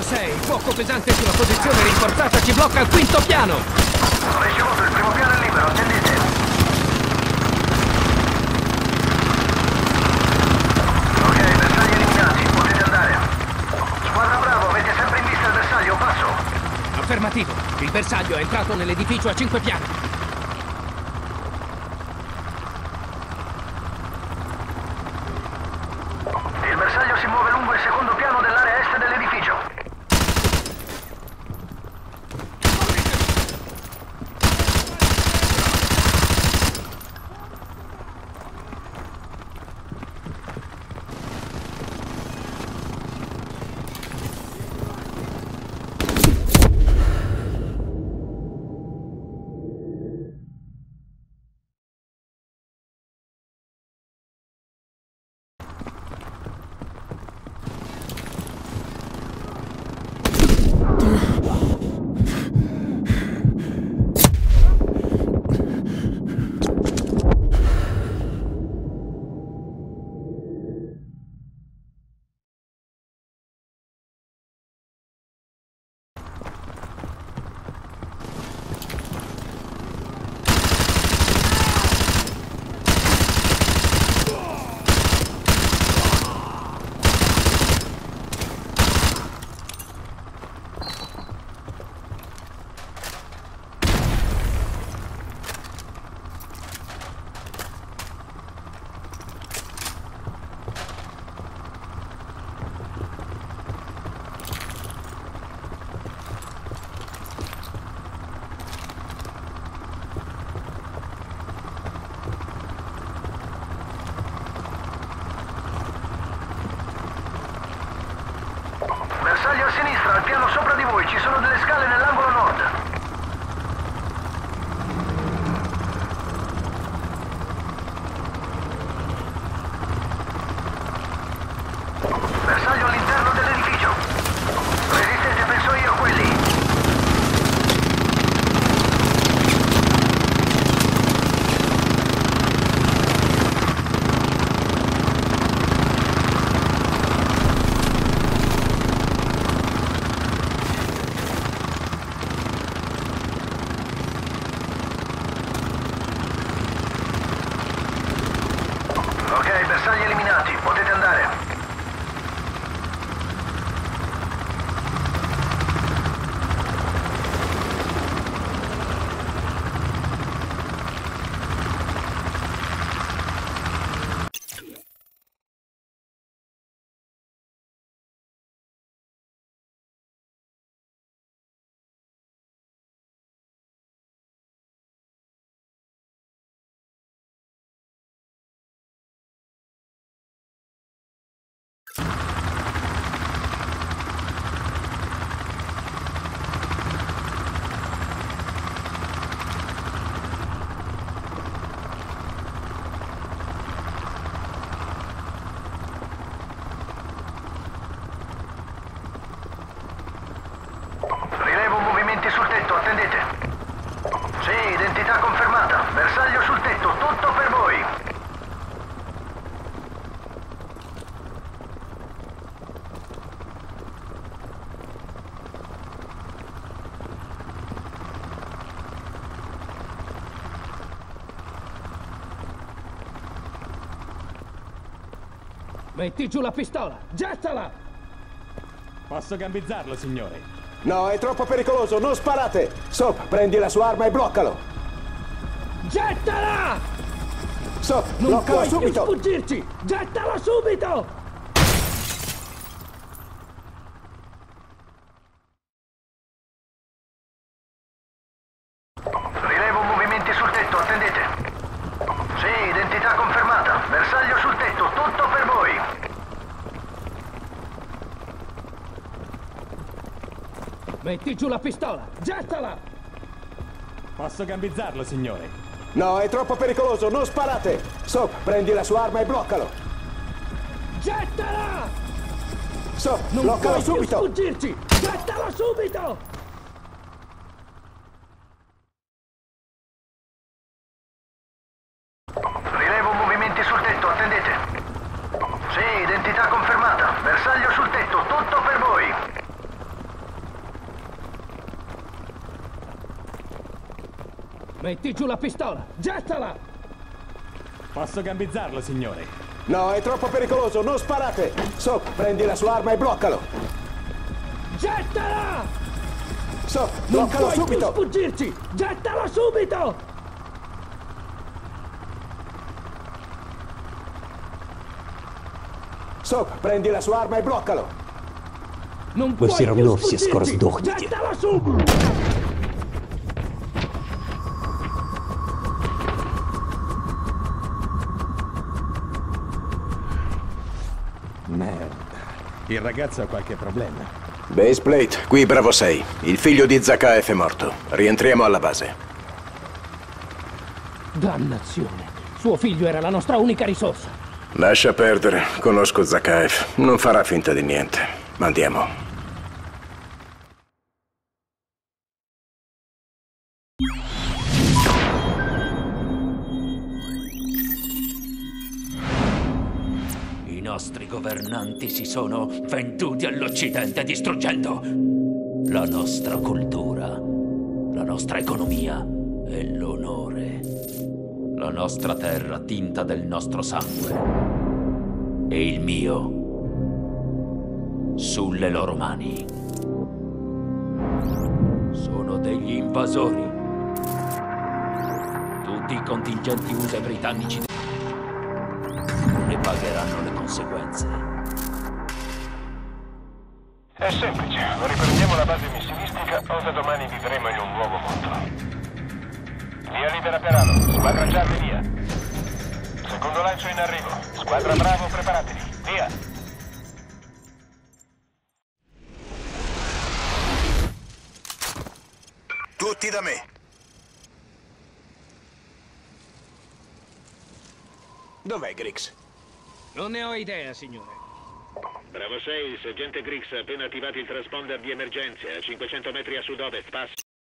1-6, il fuoco pesante una posizione rinforzata ci blocca al quinto piano! Ricevuto, il primo piano è libero, attendete. Ok, bersagli eliminati, potete andare. Squadra Bravo, avete sempre in vista il bersaglio, passo. Affermativo, il bersaglio è entrato nell'edificio a cinque piani. Ugh. Al piano sopra di voi, ci sono Bersagli eliminati, potete andare. Metti giù la pistola! Gettala! Posso gambizzarlo, signore? No, è troppo pericoloso, non sparate! Sop, prendi la sua arma e bloccalo! Gettala! Sop, Non bloccalo puoi più subito! sfuggirci! Gettala subito! Metti giù la pistola! Gettala! Posso gambizzarlo, signore? No, è troppo pericoloso, non sparate! Sop, prendi la sua arma e bloccalo! Gettala! Sop, Non bloccalo subito! sfuggirci! Gettala subito! Metti giù la pistola! Gettala! Posso gambizzarlo, signore? No, è troppo pericoloso, non sparate! Sop, prendi la sua arma e bloccalo! Gettala! Sop, Non bloccalo puoi più subito! sfuggirci! Gettala subito! Sop, prendi la sua arma e bloccalo! Non Вы puoi все più равно все sfuggirci! скоро сдохнете. Gettala subito! Il ragazzo ha qualche problema. Baseplate, qui Bravo 6. Il figlio di Zakaev è morto. Rientriamo alla base. Dannazione! Suo figlio era la nostra unica risorsa! Lascia perdere, conosco Zakaev. Non farà finta di niente. Andiamo. Governanti si sono venduti all'Occidente distruggendo la nostra cultura, la nostra economia e l'onore. La nostra terra tinta del nostro sangue e il mio sulle loro mani. Sono degli invasori. Tutti i contingenti USA e britannici ne pagheranno le conseguenze. È semplice, riprendiamo la base missilistica o da domani vivremo in un nuovo mondo. Via libera per Alo, squadra gialla via. Secondo lancio in arrivo. Squadra Bravo, preparatevi. Via. Tutti da me. Dov'è Grix? Non ne ho idea, signore. Bravo 6, il sergente Griggs appena attivato il transponder di emergenza a 500 metri a sud-ovest. Passa.